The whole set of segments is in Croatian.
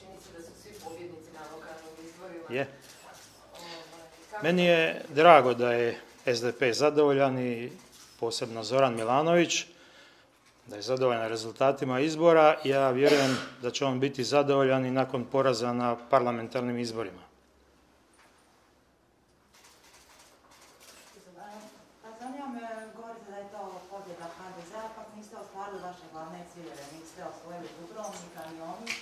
čini se da su svi pobjednici na lokalnim izborima. Je. Ovaj, Meni je drago da je SDP zadovoljan i posebno Zoran Milanović, da je zadovoljan rezultatima izbora. Ja vjerujem da će on biti zadovoljan i nakon poraza na parlamentarnim izborima. Pa zanima me, govorite da je to pobjeda HDZ-a, pak niste ostvarili vaše glavne ciljeve, niste osvojili Dubrovnika ni oni,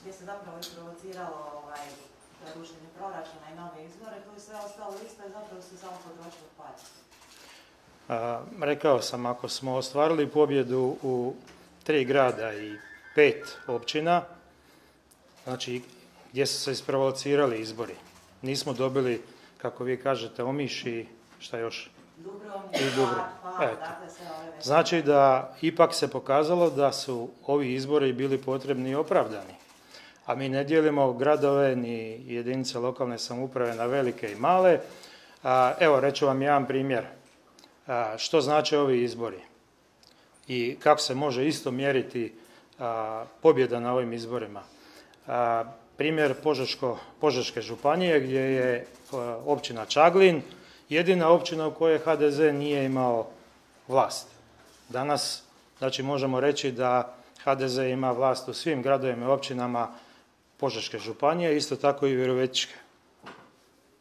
gdje se zapravo isprovociralo ovaj, rušenje proračuna i nove izbore, tu je sve ostalo isto i zapravo ste samo potrošili pare. A, rekao sam, ako smo ostvarili pobjedu u tri grada i pet općina, znači gdje su se isprovocirali izbori, nismo dobili, kako vi kažete, omiš i šta još? Dubrovnik, I Dubrovnik, eto. dakle Znači da ipak se pokazalo da su ovi izbori bili potrebni i opravdani. A mi ne dijelimo gradove ni jedinice lokalne samouprave na velike i male. Evo, reću vam jedan primjer. Što znače ovi izbori? I kako se može isto mjeriti pobjeda na ovim izborima? Primjer Požeško, Požeške županije gdje je općina Čaglin jedina općina u kojoj HDZ nije imao vlast. Danas, znači možemo reći da HDZ ima vlast u svim gradovima i općinama Požeške županije, isto tako i Virovetičke.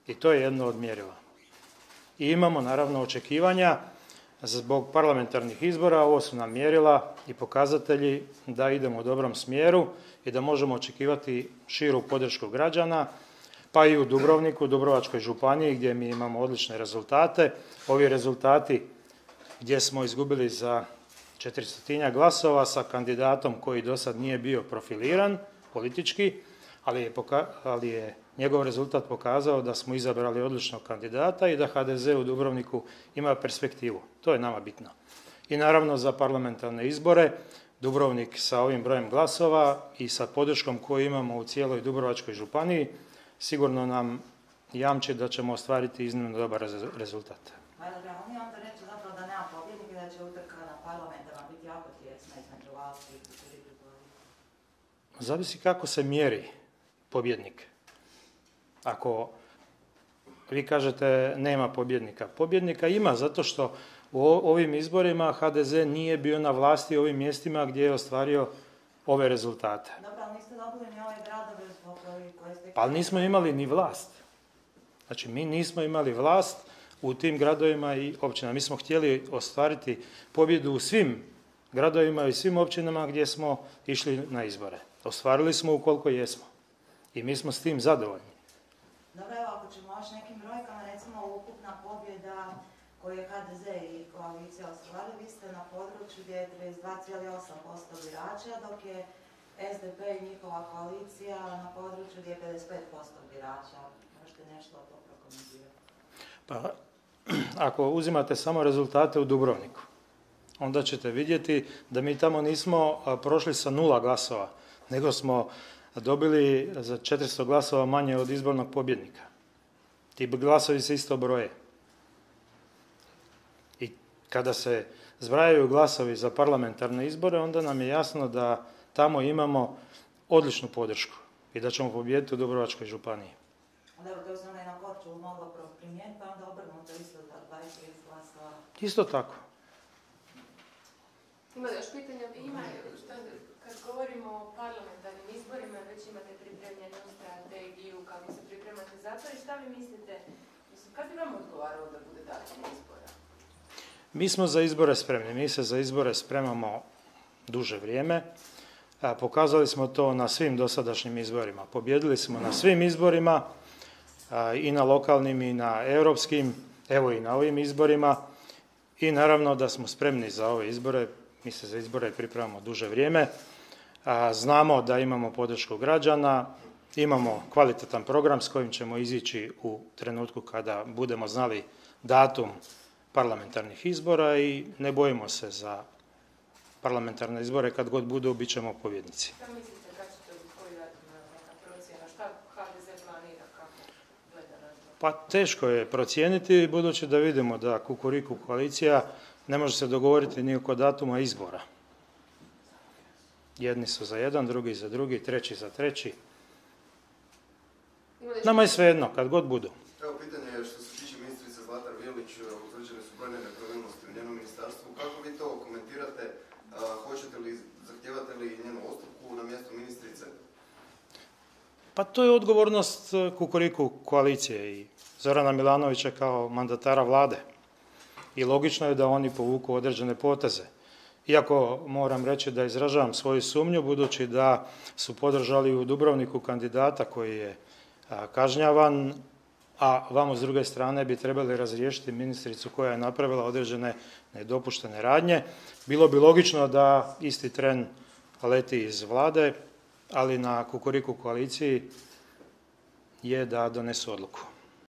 I to je jedno od mjerila. I imamo naravno očekivanja zbog parlamentarnih izbora, ovo su nam mjerila i pokazatelji da idemo u dobrom smjeru i da možemo očekivati širu podršku građana, pa i u Dubrovniku, Dubrovačkoj županiji gdje mi imamo odlične rezultate. Ovi rezultati gdje smo izgubili za 400 glasova sa kandidatom koji do sad nije bio profiliran politički, ali je, poka- ali je njegov rezultat pokazao da smo izabrali odličnog kandidata i da HDZ u Dubrovniku ima perspektivu. To je nama bitno. I naravno za parlamentarne izbore Dubrovnik sa ovim brojem glasova i sa podrškom koju imamo u cijeloj Dubrovačkoj županiji sigurno nam jamči da ćemo ostvariti iznimno dobar rez- rezultat. Ma je li realnije onda reći zapravo da nema pobjednika i da će utrka na parlamentarno biti jako tjesna između vas i Kukuriku koalicije? Zavisi kako se mjeri pobjednik. Ako vi kažete nema pobjednika. Pobjednika ima zato što u ovim izborima HDZ nije bio na vlasti u ovim mjestima gdje je ostvario ove rezultate. Dobro, ali niste dobili ni ove gradove zbog koje ste... Pa nismo imali ni vlast. Znači mi nismo imali vlast u tim gradovima i općinama. Mi smo htjeli ostvariti pobjedu u svim gradovima i svim općinama gdje smo išli na izbore. Ostvarili smo ukoliko jesmo. I mi smo s tim zadovoljni. Dobro, evo, ako ćemo još nekim brojkama, recimo ukupna pobjeda koju je HDZ i koalicija ostvarili, vi ste na području gdje je 32,8% birača, dok je SDP i njihova koalicija na području gdje je 55% birača. Možete nešto o to prokomentirati? Pa, ako uzimate samo rezultate u Dubrovniku, onda ćete vidjeti da mi tamo nismo prošli sa nula glasova, nego smo dobili za 400 glasova manje od izbornog pobjednika. Ti glasovi se isto broje. I kada se zbrajaju glasovi za parlamentarne izbore, onda nam je jasno da tamo imamo odličnu podršku i da ćemo pobijediti u Dubrovačkoj županiji. Onda evo, to i na Korčulu mogla primijeniti, pa onda obrnuto isto za 20 glasova. Isto tako. Ima još pitanja? Ima. Šta, kad govorimo o parlamentarnim izborima, već imate pripremljenu strategiju, kako se pripremate za to i šta vi mislite, mislim, kad bi vam odgovaralo da bude datum izbora? Mi smo za izbore spremni. Mi se za izbore spremamo duže vrijeme. Pokazali smo to na svim dosadašnjim izborima. Pobjedili smo na svim izborima, i na lokalnim i na europskim, evo i na ovim izborima. I naravno da smo spremni za ove izbore. Mi se za izbore pripremamo duže vrijeme. Znamo da imamo podršku građana, imamo kvalitetan program s kojim ćemo izići u trenutku kada budemo znali datum parlamentarnih izbora i ne bojimo se za parlamentarne izbore, kad god budu, bit ćemo pobjednici. Pa teško je procijeniti, budući da vidimo da Kukuriku koalicija ne može se dogovoriti ni oko datuma izbora. Jedni su za jedan, drugi za drugi, treći za treći. Nama je svejedno, kad god budu. Evo pitanje je što se tiče ministrice Zlatar Vjelić, e, utvrđene su brojne nepravilnosti u njenom ministarstvu. Kako vi to komentirate? A, hoćete li, zahtijevate li njenu ostavku na mjesto ministrice? Pa to je odgovornost e, kukuriku koalicije i Zorana Milanovića kao mandatara vlade. I logično je da oni povuku određene poteze. Iako moram reći da izražavam svoju sumnju, budući da su podržali u Dubrovniku kandidata koji je kažnjavan, a vamo s druge strane bi trebali razriješiti ministricu koja je napravila određene nedopuštene radnje. Bilo bi logično da isti tren leti iz vlade, ali na kukuriku koaliciji je da donesu odluku.